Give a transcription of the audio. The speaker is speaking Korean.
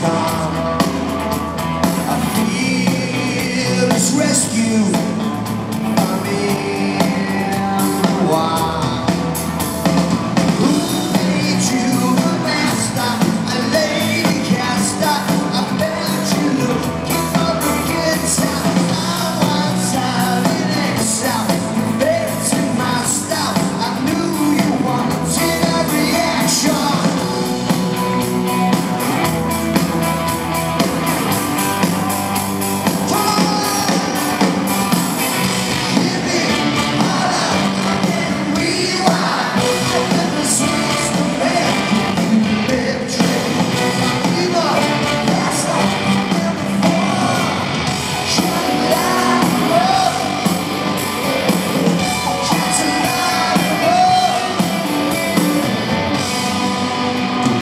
time.